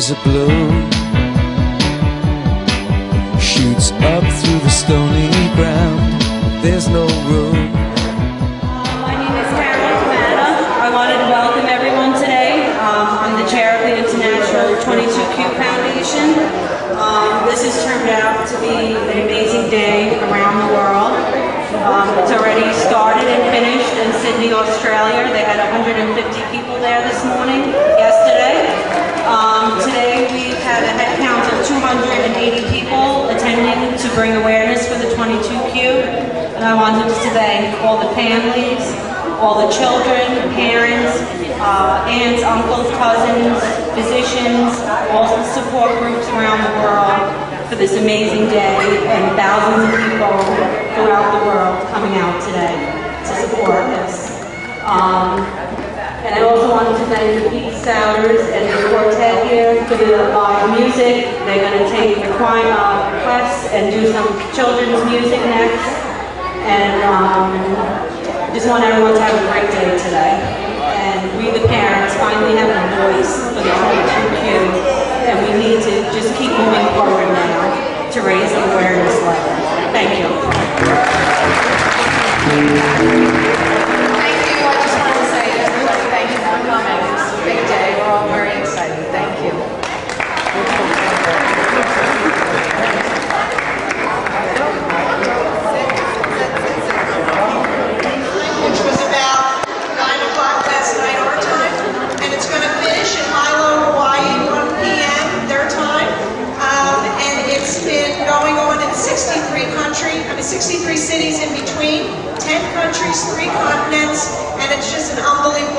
as a blow shoots up through the stony ground. There's no room. My name is Carolyn Kamada. I wanted to welcome everyone today. Um, I'm the chair of the International 22Q Foundation. Um, this has turned out to be an amazing day around the world. Um, it's already started and finished in Sydney, Australia. They had 150 people there this morning, yesterday. Um, today we've had a head count of 280 people attending to bring awareness for the 22Q. And I wanted to thank all the families, all the children, parents, uh, aunts, uncles, cousins, physicians, all the support groups around the world for this amazing day and thousands of people throughout the world coming out today to support this. Um, and I also wanted to thank the Pete Souders and the quartet here for the live music. They're going to take the crime uh, requests and do some children's music next. And um, just want everyone to have a great day today. And we, the parents, finally have a voice for the 22Q. And we need to just keep moving forward now to raise awareness level. Thank you.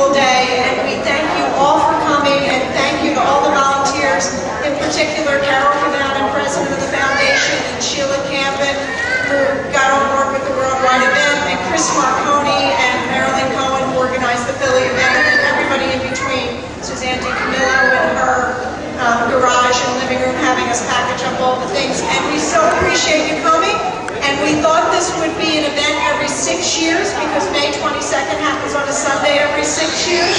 Unbelievable day. And we thank you all for coming, and thank you to all the volunteers, in particular Carol Canada, president of the foundation, and Sheila Campen, who got on board with the worldwide event, and Chris Marconi and Marilyn Cohen, who organized the Philly event, and everybody in between, Suzanne DiCamillo and her um, garage and living room having us package up all the things. And we so appreciate you coming. We thought this would be an event every six years because May 22nd happens on a Sunday every six years.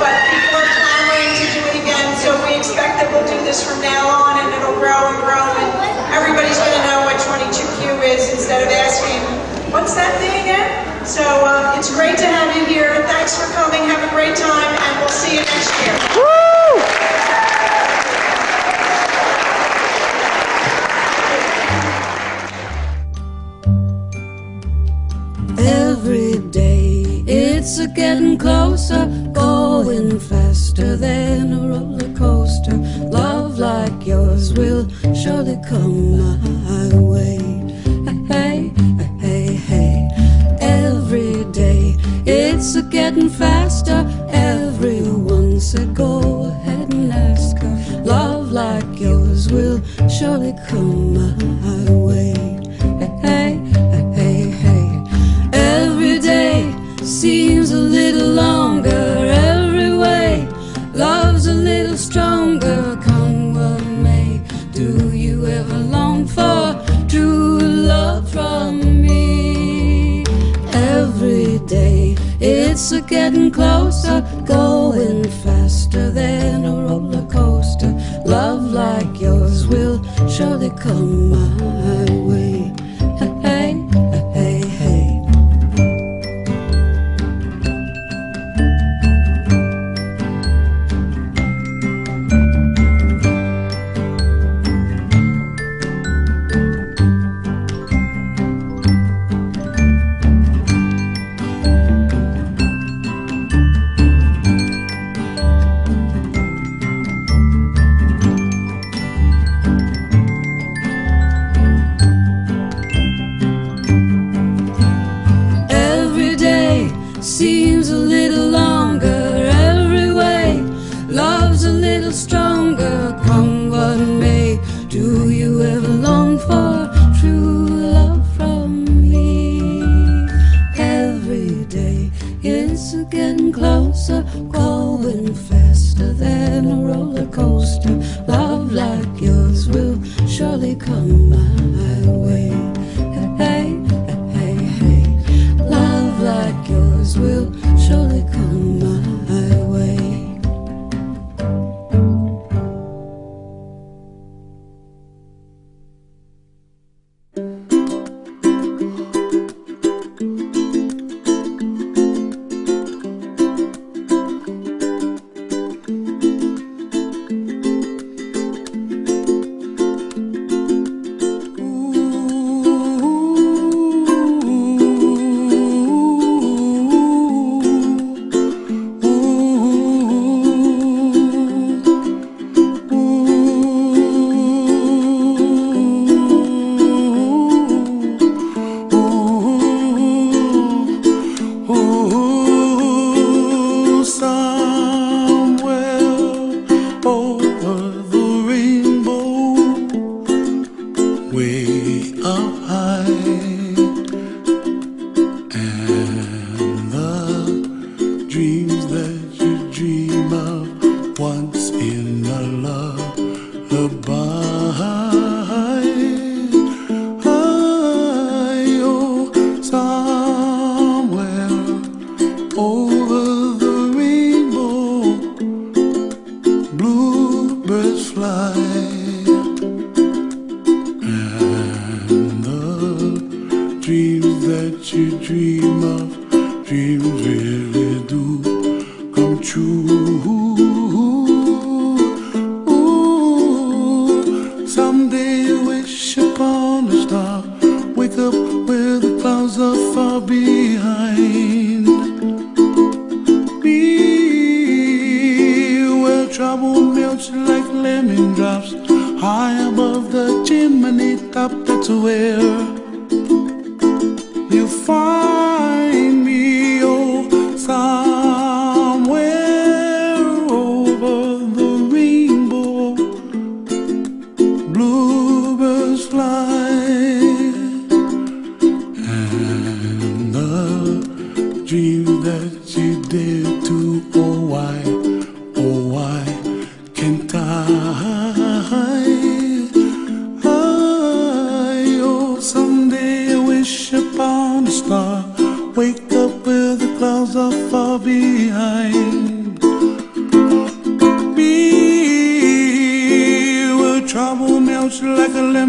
But people are clamoring to do it again, so we expect that we'll do this from now on and it'll grow and grow and everybody's going to know what 22Q is instead of asking, what's that thing again? So uh, it's great to have you here. Thanks for coming. Have a great time and we'll see you closer, going faster than a roller coaster. Love like yours will surely come my way. Hey, hey, hey. Every day it's a getting faster. Everyone said go ahead and ask her. Love like yours will surely come my come my do